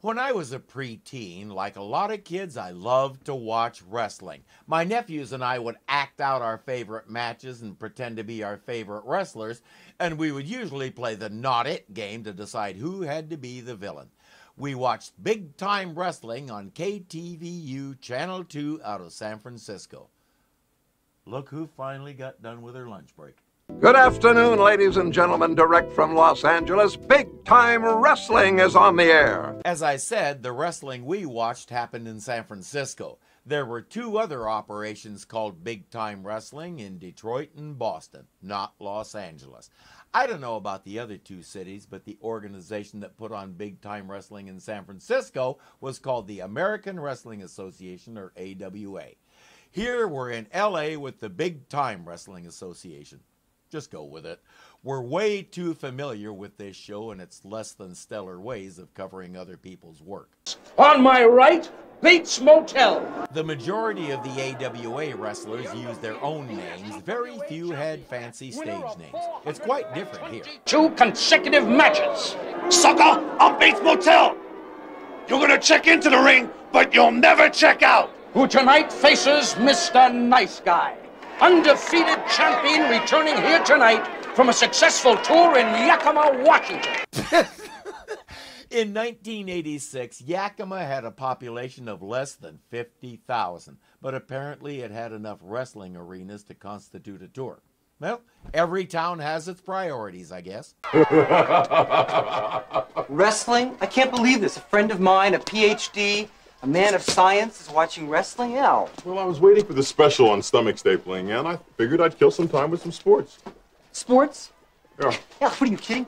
When I was a preteen, like a lot of kids, I loved to watch wrestling. My nephews and I would act out our favorite matches and pretend to be our favorite wrestlers, and we would usually play the not it game to decide who had to be the villain. We watched big time wrestling on KTVU Channel 2 out of San Francisco. Look who finally got done with her lunch break. Good afternoon, ladies and gentlemen. Direct from Los Angeles, Big Time Wrestling is on the air. As I said, the wrestling we watched happened in San Francisco. There were two other operations called Big Time Wrestling in Detroit and Boston, not Los Angeles. I don't know about the other two cities, but the organization that put on Big Time Wrestling in San Francisco was called the American Wrestling Association, or AWA. Here we're in LA with the Big Time Wrestling Association. Just go with it. We're way too familiar with this show and its less than stellar ways of covering other people's work. On my right, Bates Motel. The majority of the AWA wrestlers use their own names. Very few had fancy stage names. It's quite different here. Two consecutive matches. Sucker, I'm Bates Motel. You're gonna check into the ring, but you'll never check out. Who tonight faces Mr. Nice Guy. Undefeated champion returning here tonight from a successful tour in Yakima, Washington. In 1986, Yakima had a population of less than 50,000, but apparently it had enough wrestling arenas to constitute a tour. Well, every town has its priorities, I guess. Wrestling? I can't believe this. A friend of mine, a PhD, a man of science, is watching wrestling? Hell. Well, I was waiting for the special on stomach stapling, and I figured I'd kill some time with some sports. Sports? Yeah. Yeah, what are you kidding?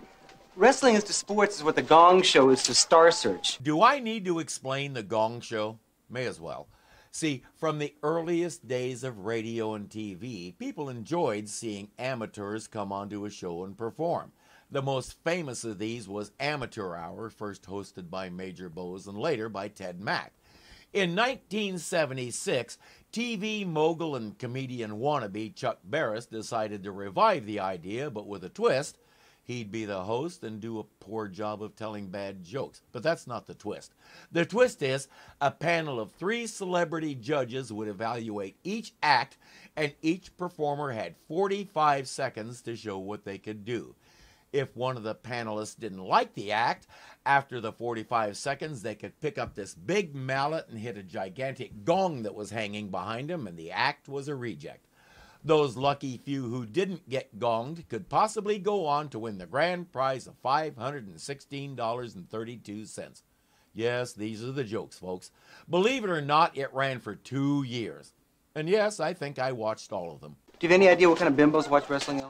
Wrestling is to sports is what the Gong Show is to Star Search. Do I need to explain the Gong Show? May as well. See, from the earliest days of radio and TV, people enjoyed seeing amateurs come onto a show and perform. The most famous of these was Amateur Hour, first hosted by Major Bowes and later by Ted Mack. In 1976, TV mogul and comedian wannabe Chuck Barris decided to revive the idea, but with a twist. He'd be the host and do a poor job of telling bad jokes. But that's not the twist. The twist is a panel of three celebrity judges would evaluate each act, and each performer had 45 seconds to show what they could do. If one of the panelists didn't like the act, after the 45 seconds, they could pick up this big mallet and hit a gigantic gong that was hanging behind them, and the act was a reject. Those lucky few who didn't get gonged could possibly go on to win the grand prize of $516.32. Yes, these are the jokes, folks. Believe it or not, it ran for two years. And yes, I think I watched all of them. Do you have any idea what kind of bimbos watch wrestling?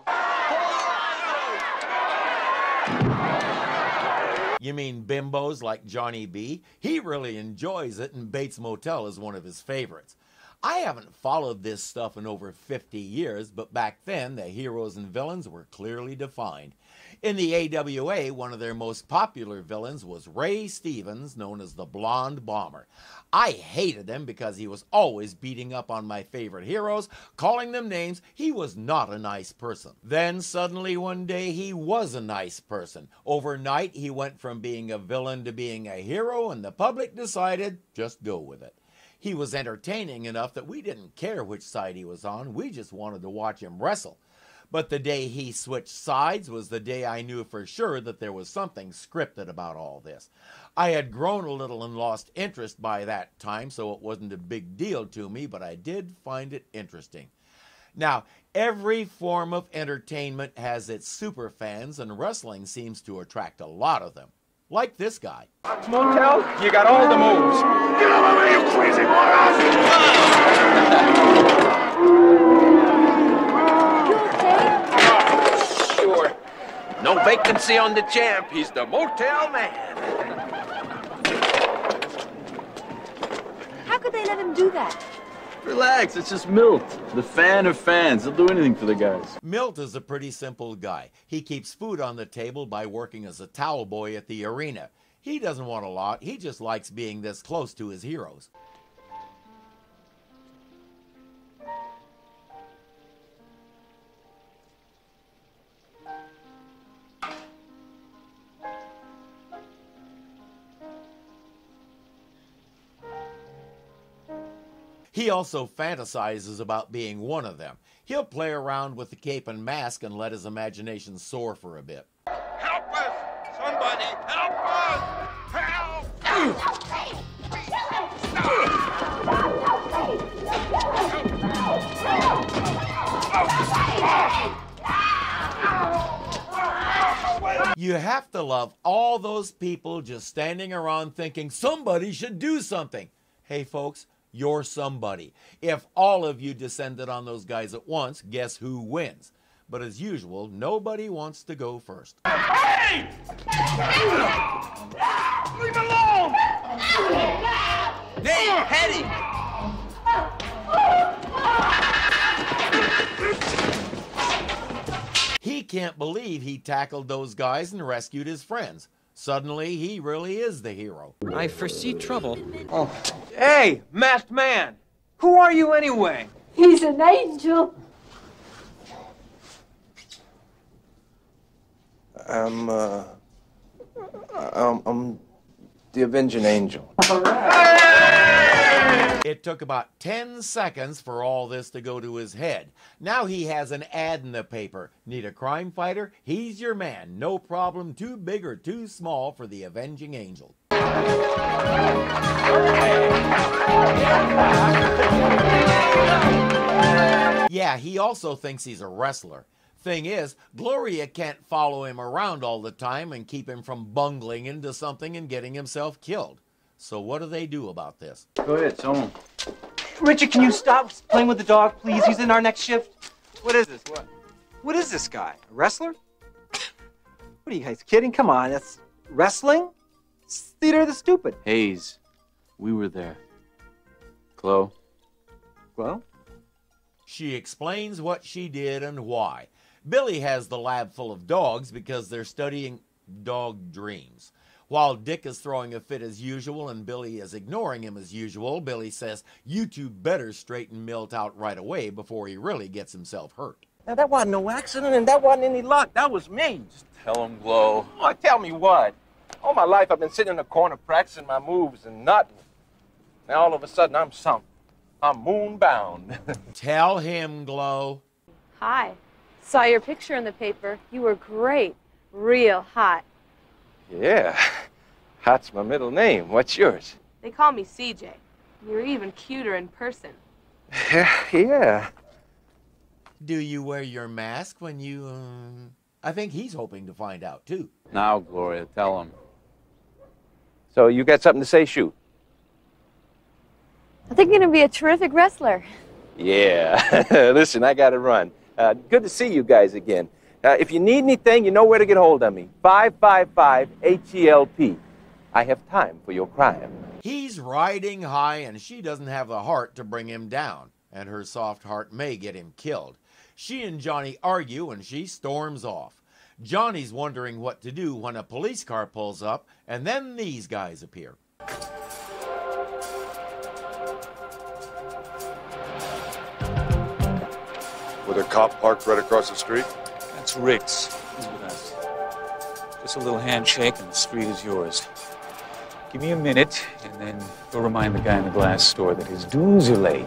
You mean bimbos like Johnny B? He really enjoys it, and Bates Motel is one of his favorites. I haven't followed this stuff in over 50 years, but back then the heroes and villains were clearly defined. In the AWA, one of their most popular villains was Ray Stevens, known as the Blonde Bomber. I hated him because he was always beating up on my favorite heroes, calling them names. He was not a nice person. Then suddenly one day he was a nice person. Overnight he went from being a villain to being a hero, and the public decided just go with it. He was entertaining enough that we didn't care which side he was on, we just wanted to watch him wrestle. But the day he switched sides was the day I knew for sure that there was something scripted about all this. I had grown a little and lost interest by that time, so it wasn't a big deal to me, but I did find it interesting. Now, every form of entertainment has its super fans, and wrestling seems to attract a lot of them. Like this guy. Motel, you got all the moves. Get out of here, you crazy morons! Sure. No vacancy on the champ. He's the motel man. How could they let him do that? Relax, it's just Milt, the fan of fans. He'll do anything for the guys. Milt is a pretty simple guy. He keeps food on the table by working as a towel boy at the arena. He doesn't want a lot, he just likes being this close to his heroes. He also fantasizes about being one of them. He'll play around with the cape and mask and let his imagination soar for a bit. Help us! Somebody help us! Help! You have to love all those people just standing around thinking somebody should do something. Hey, folks, you're somebody. If all of you descended on those guys at once, guess who wins? But as usual, nobody wants to go first. Hey! Leave him alone! Hey, Hetty! He can't believe he tackled those guys and rescued his friends. Suddenly, he really is the hero. I foresee trouble. Oh. Hey, masked man! Who are you anyway? He's an angel. I'm, uh. I'm, I'm the Avenging Angel. It took about 10 seconds for all this to go to his head. Now he has an ad in the paper. Need a crime fighter? He's your man. No problem, too big or too small for the Avenging Angel. Yeah, he also thinks he's a wrestler. Thing is, Gloria can't follow him around all the time and keep him from bungling into something and getting himself killed. So what do they do about this? Go ahead, tell him. Richard, can you stop playing with the dog, please? He's in our next shift. What is this? What? What is this guy? A wrestler? What are you guys kidding? Come on, that's wrestling? It's theater of the stupid. Hayes, we were there. Chloe, Well, She explains what she did and why. Billy has the lab full of dogs because they're studying dog dreams. While Dick is throwing a fit as usual and Billy is ignoring him as usual, Billy says, You two better straighten Milt out right away before he really gets himself hurt. Now, that wasn't no accident and that wasn't any luck. That was me. Just tell him, Glow. Oh, tell me what? All my life I've been sitting in the corner practicing my moves and nothing. Now all of a sudden I'm something. I'm moon bound. Tell him, Glow. Hi. Saw your picture in the paper. You were great. Real hot. yeah. That's my middle name. What's yours? They call me CJ. You're even cuter in person. Yeah, yeah. Do you wear your mask when you. Um... I think he's hoping to find out, too. Now, Gloria, tell him. So you got something to say? Shoot. I think you're gonna be a terrific wrestler. Yeah. Listen, I got to run. Uh, good to see you guys again. Uh, if you need anything, you know where to get hold of me. 555 H-E-L-P. I have time for your crime. He's riding high, and she doesn't have the heart to bring him down, and her soft heart may get him killed. She and Johnny argue, and she storms off. Johnny's wondering what to do when a police car pulls up, and then these guys appear. With a cop parked right across the street? That's Rick's. He's with us. Just a little handshake and the street is yours. Give me a minute, and then go remind the guy in the glass store that his dues are late.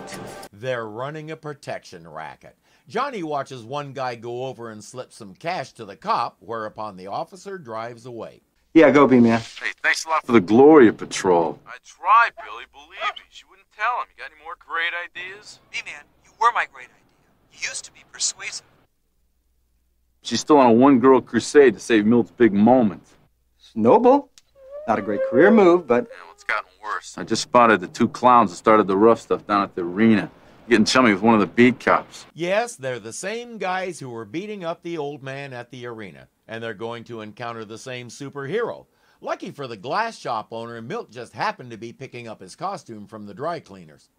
They're running a protection racket. Johnny watches one guy go over and slip some cash to the cop, whereupon the officer drives away. yeah, go be man. Hey, thanks a lot for the Gloria Patrol. I tried, Billy. Believe me. She wouldn't tell him. You got any more great ideas? B-man, you were my great idea. You used to be persuasive. She's still on a one-girl crusade to save Milt's big moment. It's noble. Not a great career move, but Yeah, well, it's gotten worse. I just spotted the two clowns that started the rough stuff down at the arena, getting chummy with one of the beat cops. Yes, they're the same guys who were beating up the old man at the arena, and they're going to encounter the same superhero. Lucky for the glass shop owner, Milt just happened to be picking up his costume from the dry cleaners.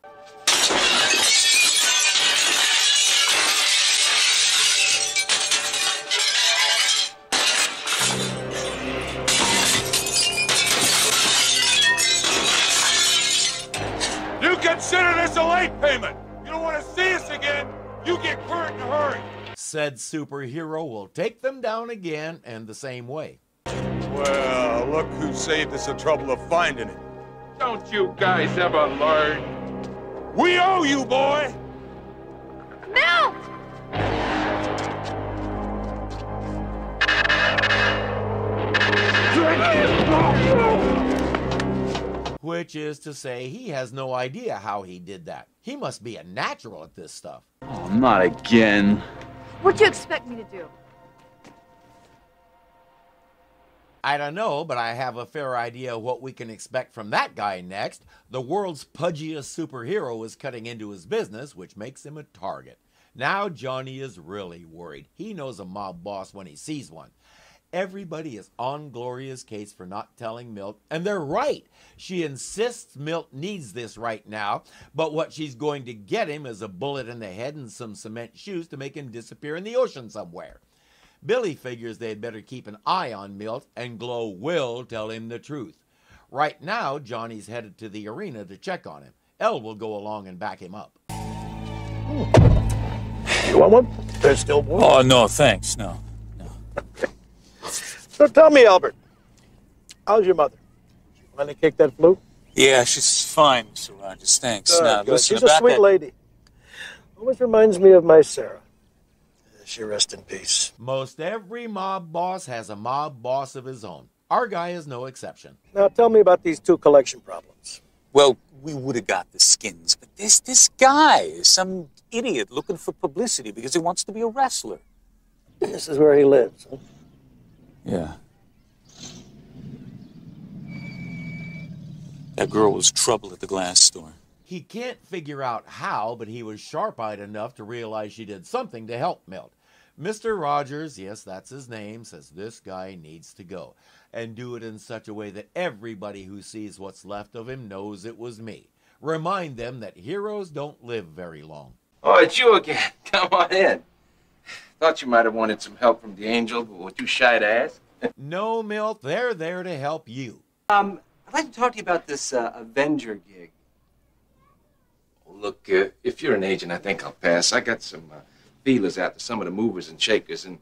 Consider this a late payment. You don't want to see us again. You get hurt in a hurry. Said superhero will take them down again and the same way. Well, look who saved us the trouble of finding it. Don't you guys ever learn? We owe you, boy! Milt! Which is to say, he has no idea how he did that. He must be a natural at this stuff. Oh, not again. What'd you expect me to do? I don't know, but I have a fair idea what we can expect from that guy next. The world's pudgiest superhero is cutting into his business, which makes him a target. Now Johnny is really worried. He knows a mob boss when he sees one. Everybody is on Gloria's case for not telling Milt, and they're right. She insists Milt needs this right now, but what she's going to get him is a bullet in the head and some cement shoes to make him disappear in the ocean somewhere. Billy figures they'd better keep an eye on Milt, and Glow will tell him the truth. Right now, Johnny's headed to the arena to check on him. El will go along and back him up. You want one? There's still more. Oh, no, thanks. No, No. So tell me, Albert, how's your mother? She finally kick that flu? Yeah, she's fine, Mr. Rogers. Thanks. Good, now, good. listen She's a sweet that. lady. Always reminds me of my Sarah. Uh, she rest in peace. Most every mob boss has a mob boss of his own. Our guy is no exception. Now tell me about these two collection problems. Well, we would have got the skins, but there's this guy, is some idiot looking for publicity because he wants to be a wrestler. This is where he lives. Huh? Yeah. That girl was trouble at the glass store. He can't figure out how, but he was sharp eyed enough to realize she did something to help Milt. Mr. Rogers, yes, that's his name, says this guy needs to go. And do it in such a way that everybody who sees what's left of him knows it was me. Remind them that heroes don't live very long. Oh, it's you again. Come on in. Thought you might have wanted some help from the angel, but were too shy to ask. No, Milt, they're there to help you. Um, I'd like to talk to you about this uh, Avenger gig. Look, uh, if you're an agent, I think I'll pass. I got some uh, feelers out to some of the movers and shakers, and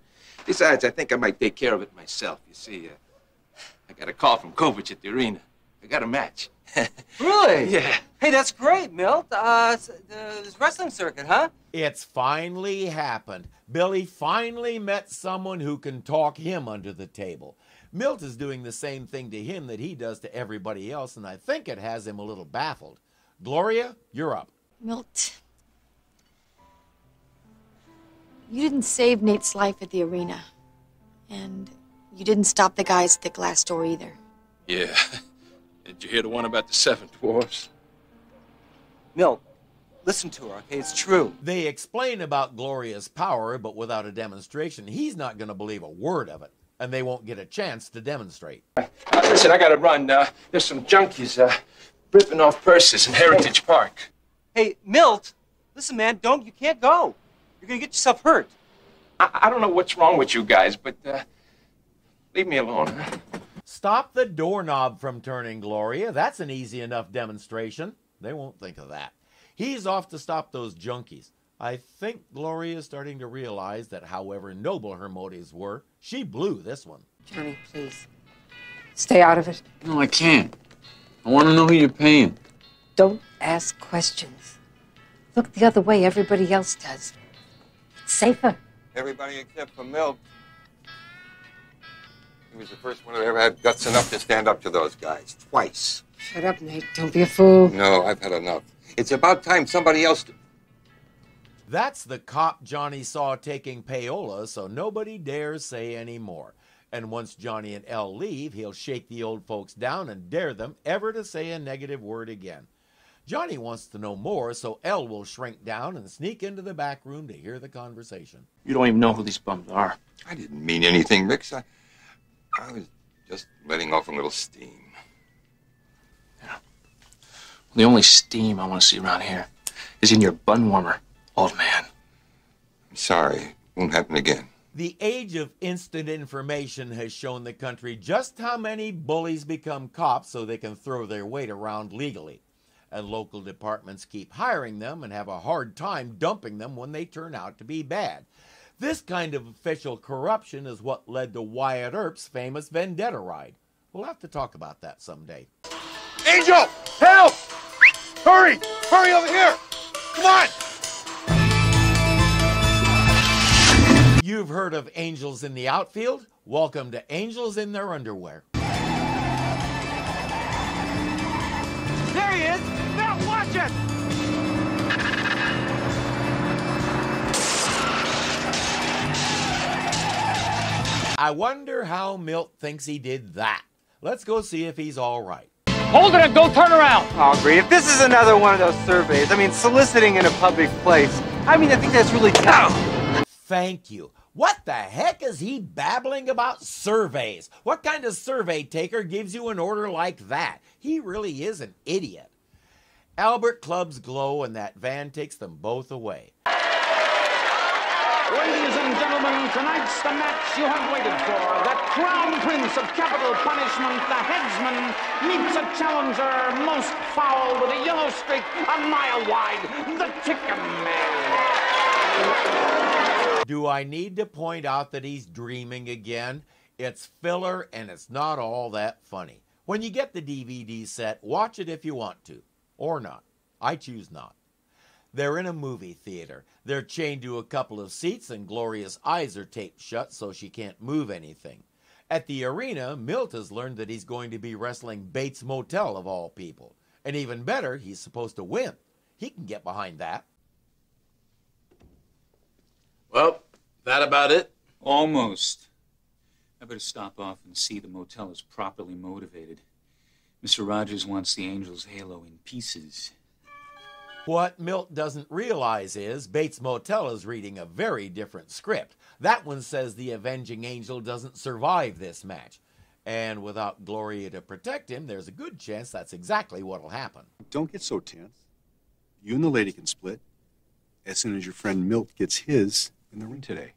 besides, I think I might take care of it myself. You see, uh, I got a call from Kovich at the arena. I got a match. Really? Yeah. Hey, that's great, Milt. Uh, the, this wrestling circuit, huh? It's finally happened. Billy finally met someone who can talk him under the table. Milt is doing the same thing to him that he does to everybody else, and I think it has him a little baffled. Gloria, you're up. Milt. You didn't save Nate's life at the arena. And you didn't stop the guys at the glass door either. Yeah. Did you hear the one about the seven dwarfs? Milt, listen to her, okay? It's true. They explain about Gloria's power, but without a demonstration, he's not going to believe a word of it, and they won't get a chance to demonstrate. Uh, listen, I gotta run. Uh, there's some junkies uh, ripping off purses in Heritage Park. Hey, Milt, listen, man, don't, you can't go. You're gonna get yourself hurt. I, I don't know what's wrong with you guys, but uh, leave me alone. Huh? Stop the doorknob from turning, Gloria. That's an easy enough demonstration. They won't think of that. He's off to stop those junkies. I think Gloria is starting to realize that however noble her motives were, she blew this one. Johnny, please. Stay out of it. No, I can't. I want to know who you're paying. Don't ask questions. Look the other way everybody else does. It's safer. Everybody except for Milt. He was the first one that ever had guts enough to stand up to those guys. Twice. Shut up, Nate. Don't be a fool. No, I've had enough. It's about time somebody else. That's the cop Johnny saw taking payola, so nobody dares say any more. And once Johnny and El leave, he'll shake the old folks down and dare them ever to say a negative word again. Johnny wants to know more, so Elle will shrink down and sneak into the back room to hear the conversation. You don't even know who these bums are. I didn't mean anything, Rix. I, I was just letting off a little steam. Yeah. The only steam I want to see around here is in your bun warmer, old man. I'm sorry. Won't happen again. The age of instant information has shown the country just how many bullies become cops so they can throw their weight around legally. And local departments keep hiring them and have a hard time dumping them when they turn out to be bad. This kind of official corruption is what led to Wyatt Earp's famous vendetta ride. We'll have to talk about that someday. Angel, help! Hurry! Hurry over here! Come on! You've heard of angels in the outfield? Welcome to Angels in Their Underwear. I wonder how Milt thinks he did that. Let's go see if he's all right. Hold it and go turn around! Oh, great. If this is another one of those surveys, I mean, soliciting in a public place, I mean, I think that's really tough. Thank you. What the heck is he babbling about surveys? What kind of survey taker gives you an order like that? He really is an idiot. Albert clubs glow and that van takes them both away. Ladies and gentlemen, tonight's the match you have waited for. The crown prince of capital punishment, the headsman, meets a challenger most foul with a yellow streak a mile wide, the chicken man. Do I need to point out that he's dreaming again? It's filler and it's not all that funny. When you get the DVD set, watch it if you want to, or not. I choose not. They're in a movie theater. They're chained to a couple of seats, and Gloria's eyes are taped shut so she can't move anything. At the arena, Milt has learned that he's going to be wrestling Bates Motel, of all people. And even better, he's supposed to win. He can get behind that. Well, that about it? Almost. I better stop off and see the motel is properly motivated. Mr. Rogers wants the Angel's halo in pieces. What Milt doesn't realize is Bates Motel is reading a very different script. That one says the Avenging Angel doesn't survive this match. And without Gloria to protect him, there's a good chance that's exactly what'll happen. Don't get so tense. You and the lady can split as soon as your friend Milt gets his in the ring today.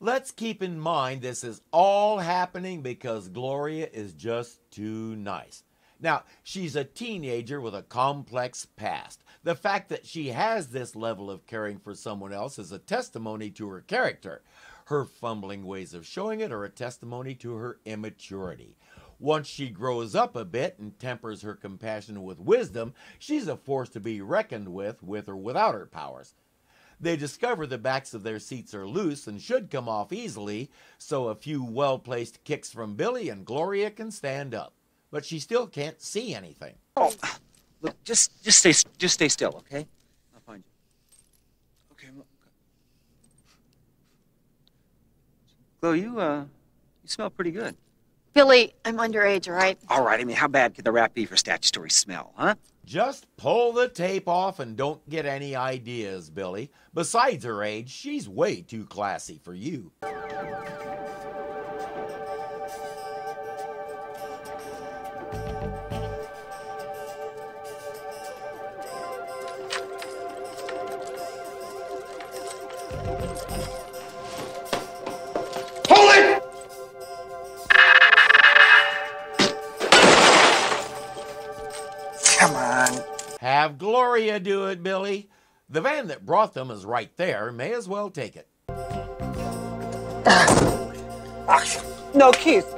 Let's keep in mind this is all happening because Gloria is just too nice. Now, she's a teenager with a complex past. The fact that she has this level of caring for someone else is a testimony to her character. Her fumbling ways of showing it are a testimony to her immaturity. Once she grows up a bit and tempers her compassion with wisdom, she's a force to be reckoned with, with or without her powers. They discover the backs of their seats are loose and should come off easily, so a few well placed kicks from Billy and Gloria can stand up. But she still can't see anything. Oh, look, just just stay just stay still, okay? I'll find you. Okay, look. Chloe, you uh, you smell pretty good. Billy, I'm underage, all right? All right, I mean, how bad could the rap be for statutory smell, huh? Just pull the tape off and don't get any ideas, Billy. Besides her age, she's way too classy for you. Gloria do it, Billy. The van that brought them is right there. May as well take it. No, Keith.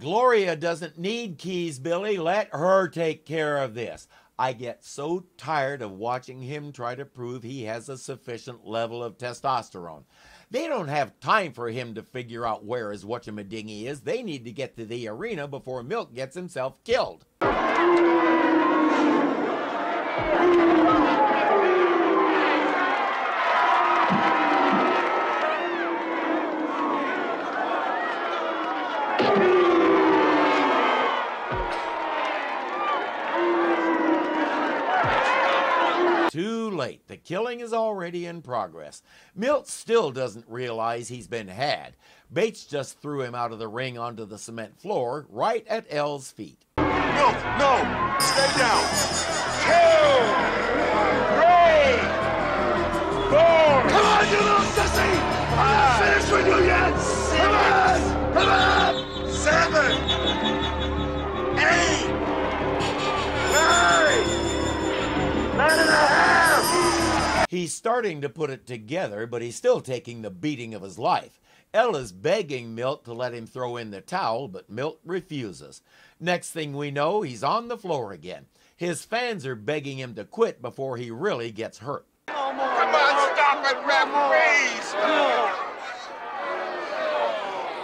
Gloria doesn't need keys, Billy. Let her take care of this. I get so tired of watching him try to prove he has a sufficient level of testosterone. They don't have time for him to figure out where his whatchamadingy is. They need to get to the arena before Milt gets himself killed. Too late. The killing is already in progress. Milt still doesn't realize he's been had. Bates just threw him out of the ring onto the cement floor, right at El's feet. No, no! Stay down! Two! Three! Four! Come on, you little sissy! I'm not finished with you yet! Come on! Come on! He's starting to put it together, but he's still taking the beating of his life. Ella's begging Milt to let him throw in the towel, but Milt refuses. Next thing we know, he's on the floor again. His fans are begging him to quit before he really gets hurt. Come on, stop it, referees!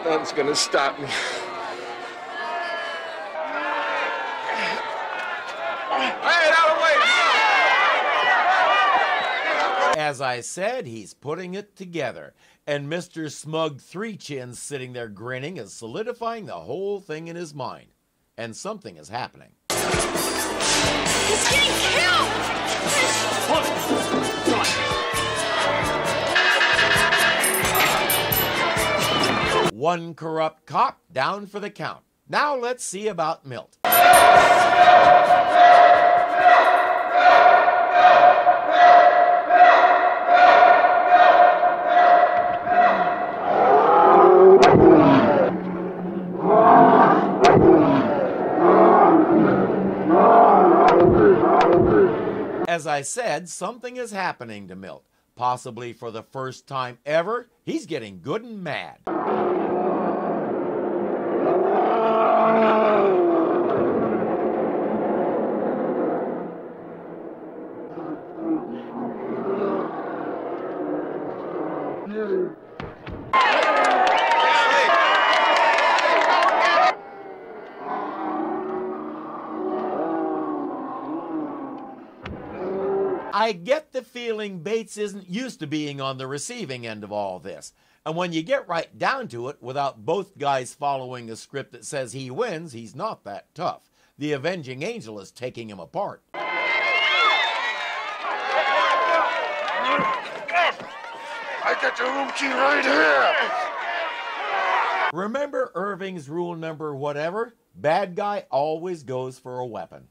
Nothing's gonna stop me. Hey, out of the way! As I said, he's putting it together. And Mr. Smug Three Chins sitting there grinning is solidifying the whole thing in his mind. And something is happening. He's getting killed! One corrupt cop down for the count. Now let's see about Milt. I said, something is happening to Milt. Possibly for the first time ever, he's getting good and mad. I get the Bates isn't used to being on the receiving end of all this. And when you get right down to it, without both guys following a script that says he wins, he's not that tough. The Avenging Angel is taking him apart. I got the room key right here! Remember Irving's rule number whatever? Bad guy always goes for a weapon.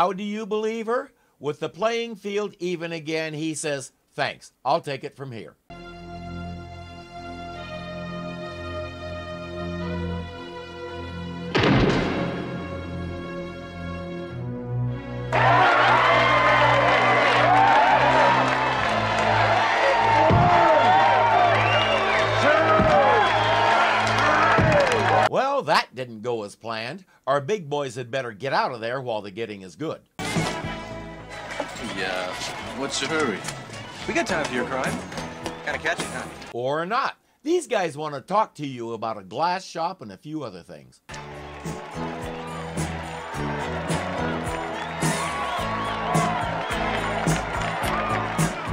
Now do you believe her? With the playing field even again, he says, Thanks, I'll take it from here. Didn't go as planned. Our big boys had better get out of there while the getting is good. Yeah. What's the hurry? We got time for your crime. Gotta catch it, huh? Or not. These guys want to talk to you about a glass shop and a few other things.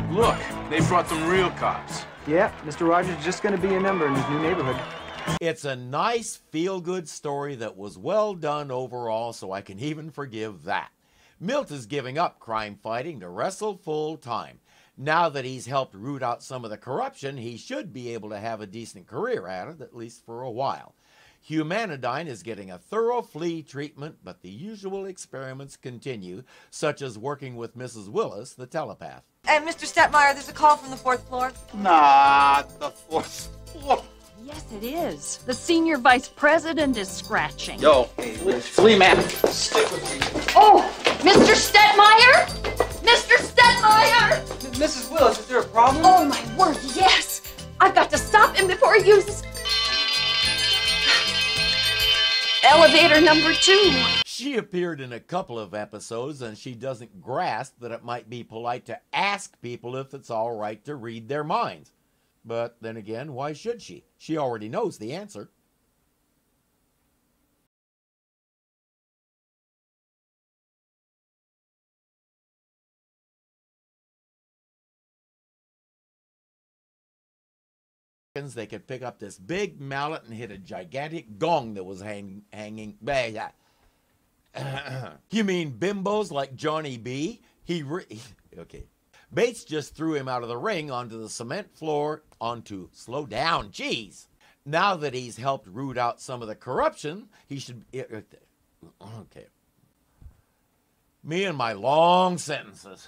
Look, they brought them real cops. Yeah, Mr. Rogers is just gonna be a number in his new neighborhood. It's a nice, feel good story that was well done overall, so I can even forgive that. Milt is giving up crime fighting to wrestle full time. Now that he's helped root out some of the corruption, he should be able to have a decent career at it, at least for a while. Humanidyne is getting a thorough flea treatment, but the usual experiments continue, such as working with Mrs. Willis, the telepath. And Mr. Stetmeyer, there's a call from the fourth floor. Not the fourth floor. Yes, it is. The senior vice president is scratching. Yo, flea man. Oh, Mr. Stetmeyer? Mr. Stetmeyer! Mrs. Willis, is there a problem? Oh, my word, yes! I've got to stop him before he uses. Elevator number two. She appeared in a couple of episodes and she doesn't grasp that it might be polite to ask people if it's all right to read their minds. But then again, why should she? She already knows the answer. They could pick up this big mallet and hit a gigantic gong that was hang, hanging. Bah, you mean bimbos like Johnny B? He re- okay. Bates just threw him out of the ring onto the cement floor, onto slow down, jeez. Now that he's helped root out some of the corruption, he should. Uh, uh, okay. Me and my long sentences.